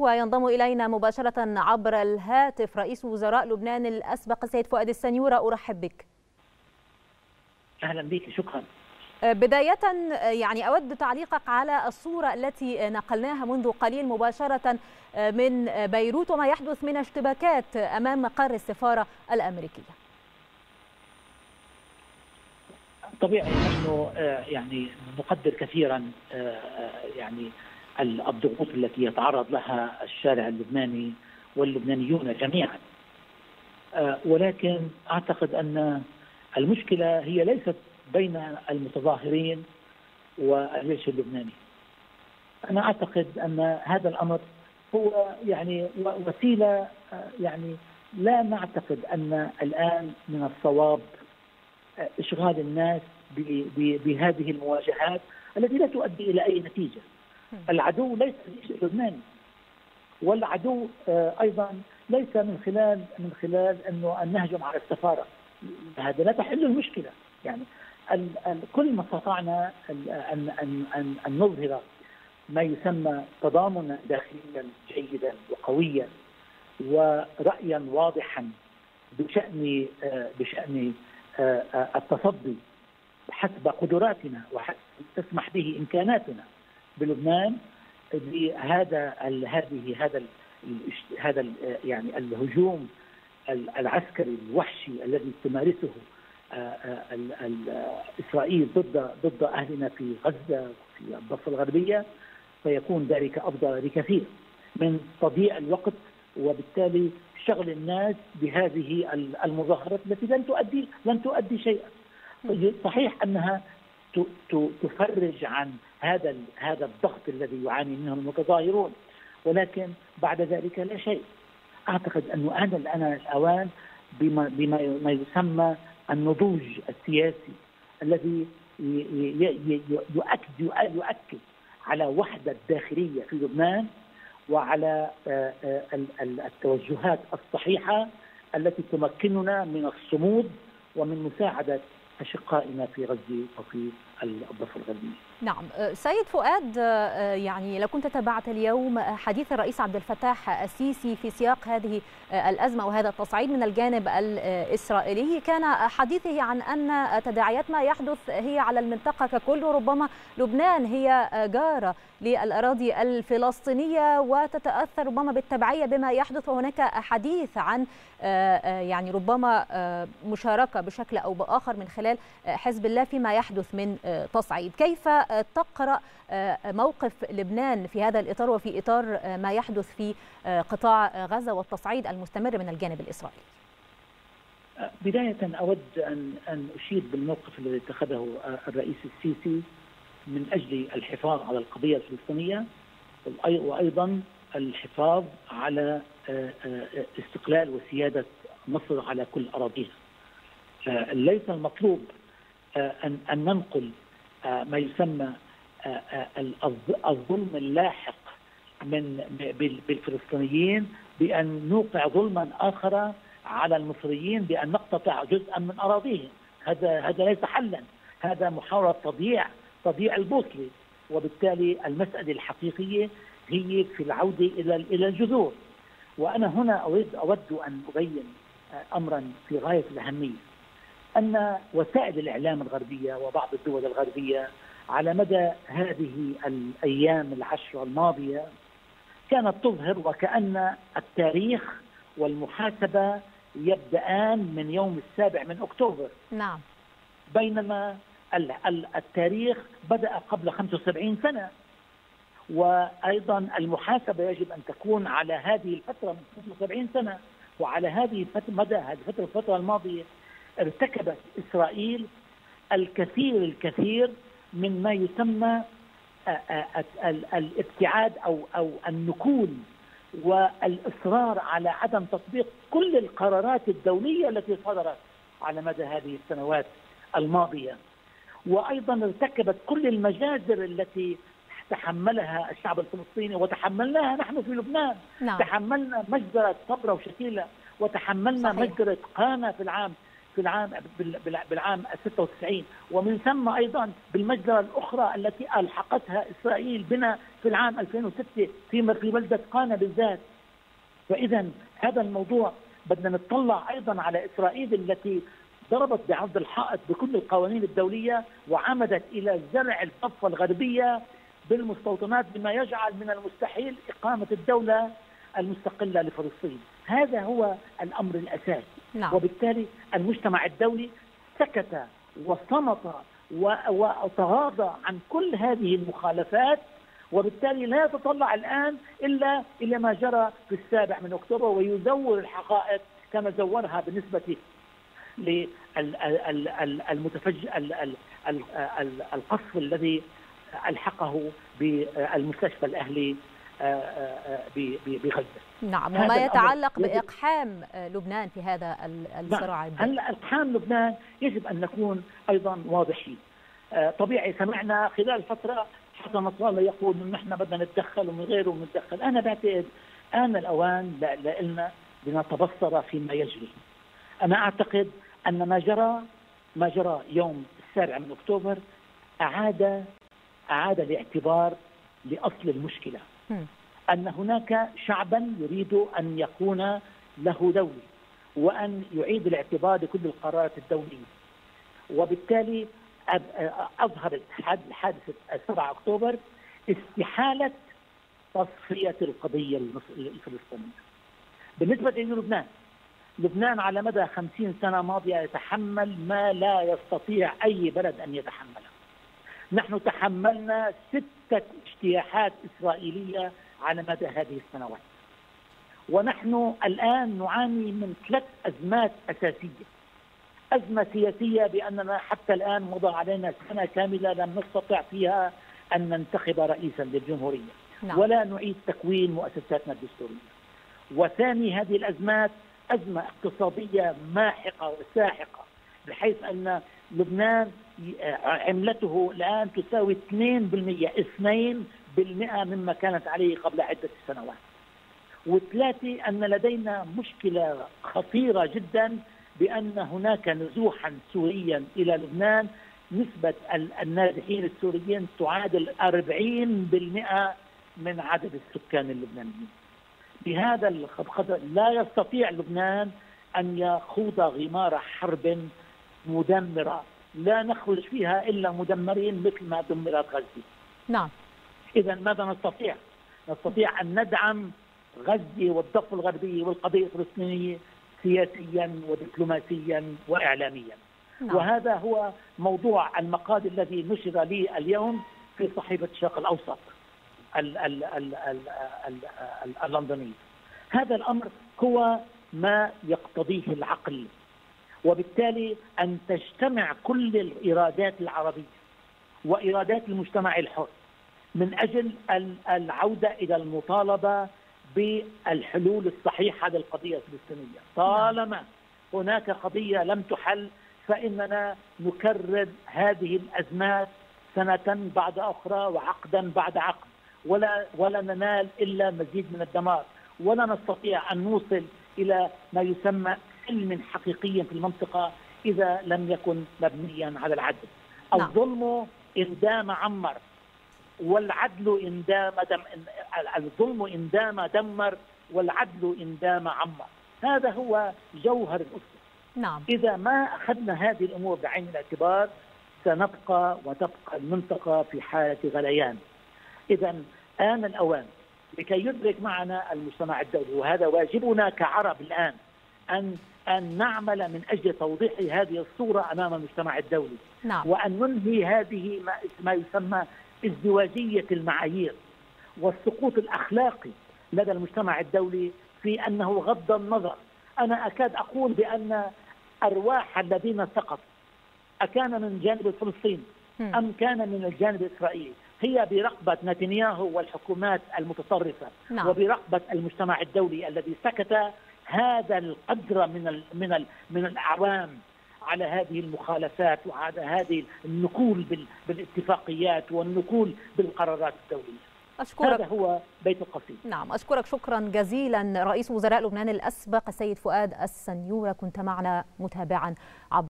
وينضم إلينا مباشرة عبر الهاتف رئيس وزراء لبنان الأسبق السيد فؤاد السنيورة أرحب بك. أهلا بك شكرا. بداية يعني أود تعليقك على الصورة التي نقلناها منذ قليل مباشرة من بيروت وما يحدث من اشتباكات أمام مقر السفارة الأمريكية. طبيعي نحن يعني نقدر كثيرا يعني الضغوط التي يتعرض لها الشارع اللبناني واللبنانيون جميعا ولكن أعتقد أن المشكلة هي ليست بين المتظاهرين والجيش اللبناني أنا أعتقد أن هذا الأمر هو يعني وسيلة يعني لا نعتقد أن الآن من الصواب إشغال الناس بهذه المواجهات التي لا تؤدي إلى أي نتيجة. العدو ليس الجيش اللبناني والعدو أيضا ليس من خلال من خلال إنه أن نهجم على السفارة. هذا لا تحل المشكلة. يعني كل ما استطعنا أن أن أن, أن نظهر ما يسمى تضامنا داخليا جيدا وقويا ورأيا واضحا بشأن بشأن التصدي حسب قدراتنا وحسب تسمح به إمكاناتنا. بلبنان بهذا هذه هذا هذا يعني الهجوم العسكري الوحشي الذي تمارسه إسرائيل ضد ضد أهلنا في غزة وفي الضفة الغربية سيكون ذلك أفضل بكثير من تضييع الوقت وبالتالي شغل الناس بهذه المظاهرات التي لن تؤدي لن تؤدي شيئا. صحيح أنها تفرج عن هذا هذا الضغط الذي يعاني منه المتظاهرون ولكن بعد ذلك لا شيء. أعتقد انه آن الآن الأوان بما بما ما يسمى النضوج السياسي الذي يؤكد يؤكد على وحدة داخلية في لبنان وعلى التوجهات الصحيحة التي تمكننا من الصمود ومن مساعدة أشقائنا في غزة وفي الضفه الغربية. نعم سيد فؤاد يعني لو كنت تابعت اليوم حديث الرئيس عبد الفتاح السيسي في سياق هذه الأزمة وهذا التصعيد من الجانب الإسرائيلي كان حديثه عن أن تداعيات ما يحدث هي على المنطقة ككل وربما لبنان هي جارة للأراضي الفلسطينية وتتأثر ربما بالتبعية بما يحدث وهناك حديث عن يعني ربما مشاركة بشكل أو بآخر من خلال حزب الله فيما يحدث من تصعيد كيف تقرأ موقف لبنان في هذا الإطار وفي إطار ما يحدث في قطاع غزة والتصعيد المستمر من الجانب الإسرائيلي بداية أود أن أن اشيد بالموقف الذي اتخذه الرئيس السيسي من أجل الحفاظ على القضية الفلسطينية وأيضا الحفاظ على استقلال وسيادة مصر على كل أراضيها. ليس المطلوب ان أن ننقل ما يسمى الظلم اللاحق من بالفلسطينيين بأن نوقع ظلما آخر على المصريين بأن نقتطع جزءا من أراضيهم. هذا هذا ليس حلا. هذا محاولة تضييع تضييع البوصله وبالتالي المسألة الحقيقية هي في العودة إلى إلى الجذور. وأنا هنا اريد أود أن أبين امرا في غاية الأهمية. أن وسائل الإعلام الغربية وبعض الدول الغربية على مدى هذه الأيام العشر الماضية كانت تظهر وكأن التاريخ والمحاسبة يبدأان من يوم السابع من أكتوبر. نعم. بينما التاريخ بدأ قبل 75 سنة. وأيضا المحاسبة يجب أن تكون على هذه الفترة من 75 سنة. وعلى هذه الفترة مدى هذه الفترة الماضية ارتكبت إسرائيل الكثير الكثير من ما يسمى الابتعاد أو أو النكول والإصرار على عدم تطبيق كل القرارات الدولية التي صدرت على مدى هذه السنوات الماضية وأيضا ارتكبت كل المجازر التي تحملها الشعب الفلسطيني وتحملناها نحن في لبنان نعم. تحملنا مجزرة صبرا وشتيلة وتحملنا صحيح. مجزرة قانا في العام في العام بالعام 96 ومن ثم أيضا بالمجزرة الأخرى التي ألحقتها إسرائيل بنا في العام 2006 في في بلدة قانا بالذات. فاذا هذا الموضوع بدنا نطلع أيضا على إسرائيل التي ضربت بعرض الحائط بكل القوانين الدولية وعمدت إلى زرع الضفة الغربية بالمستوطنات بما يجعل من المستحيل إقامة الدولة المستقلة لفلسطين، هذا هو الأمر الأساسي نعم. وبالتالي المجتمع الدولي سكت وصمت وتغاضى عن كل هذه المخالفات وبالتالي لا يتطلع الآن إلا إلى ما جرى في السابع من أكتوبر ويزور الحقائق كما زورها بالنسبة للمتفج القصف الذي ألحقه بالمستشفى آه، بغزة. نعم وما يتعلق بإقحام لبنان في هذا الصراع نعم. هلا إقحام لبنان يجب أن نكون أيضا واضحين. طبيعي سمعنا خلال فترة حسن نصر الله يقول إن نحن بدنا نتدخل ومن غيره نتدخل، أنا بعتقد أن الأوان لنا لنتبصر فيما يجري. أنا أعتقد أن ما جرى ما جرى يوم السابع من أكتوبر اعاد أعاد الاعتبار لأصل المشكلة. أن هناك شعبا يريد أن يكون له دولة وأن يعيد الاعتبار لكل القرارات الدولية. وبالتالي اظهرت حادثه 7 أكتوبر استحالة تصفية القضية الفلسطينية. بالنسبة للبنان لبنان على مدى خمسين سنة ماضية يتحمل ما لا يستطيع أي بلد أن يتحمله نحن تحملنا ستة اجتياحات إسرائيلية على مدى هذه السنوات. ونحن الآن نعاني من ثلاث أزمات أساسية. أزمة سياسية بأننا حتى الآن مضى علينا سنة كاملة لم نستطع فيها أن ننتخب رئيسا للجمهورية. نعم. ولا نعيد تكوين مؤسساتنا الدستورية. وثاني هذه الأزمات أزمة اقتصادية ماحقة وساحقة بحيث أن لبنان عملته الآن تساوي 2% 2% مما كانت عليه قبل عدة سنوات. وثلاثة أن لدينا مشكلة خطيرة جدا بأن هناك نزوحا سوريا إلى لبنان. نسبة النازحين السوريين تعادل 40% من عدد السكان اللبنانيين. بهذا الخبخبة لا يستطيع لبنان أن يخوض غمار حرب مدمرة. لا نخرج فيها إلا مدمرين مثل ما دمرت غزة. نعم. إذا ماذا نستطيع؟ نستطيع أن ندعم غزة والضفة الغربية والقضية الفلسطينية سياسيا ودبلوماسيا وإعلاميا. نعم. وهذا هو موضوع المقال الذي نشر لي اليوم في صحيفة الشرق الأوسط اللندنية. هذا الأمر هو ما يقتضيه العقل. وبالتالي أن تجتمع كل الإرادات العربية وإرادات المجتمع الحر من أجل العودة إلى المطالبة بالحلول الصحيحة للقضية الفلسطينية. طالما هناك قضية لم تحل فإننا نكرر هذه الأزمات سنة بعد أخرى وعقدا بعد عقد. ولا ولا ننال إلا مزيد من الدمار. ولا نستطيع أن نوصل إلى ما يسمى سلم حقيقي في المنطقة إذا لم يكن مبنيا على العدل. نعم. الظلم إن دام عمر والعدل إن دام دم الظلم إن دام دمر والعدل إن دام عمر. هذا هو جوهر الأسرة. نعم. إذا ما أخذنا هذه الأمور بعين الاعتبار سنبقى وتبقى المنطقة في حالة غليان. اذا آن الأوان لكي يدرك معنا المجتمع الدولي وهذا واجبنا كعرب الآن أن أن نعمل من أجل توضيح هذه الصورة أمام المجتمع الدولي نعم. وأن ننهي هذه ما, ما يسمى ازدواجية المعايير والسقوط الأخلاقي لدى المجتمع الدولي في أنه غض النظر أنا أكاد أقول بأن أرواح الذين سقطوا أكان من جانب الفلسطيني أم كان من الجانب الإسرائيلي هي برغبة نتنياهو والحكومات المتطرفة نعم. وبرغبة المجتمع الدولي الذي سكت هذا القدر من ال من ال من الأعوام على هذه المخالفات وعلى هذه النكول بالاتفاقيات والنكول بالقرارات الدولية. أشكرك. هذا هو بيت القصيد نعم أشكرك شكرا جزيلا رئيس وزراء لبنان الأسبق السيد فؤاد السنيورة كنت معنا متابعا عبر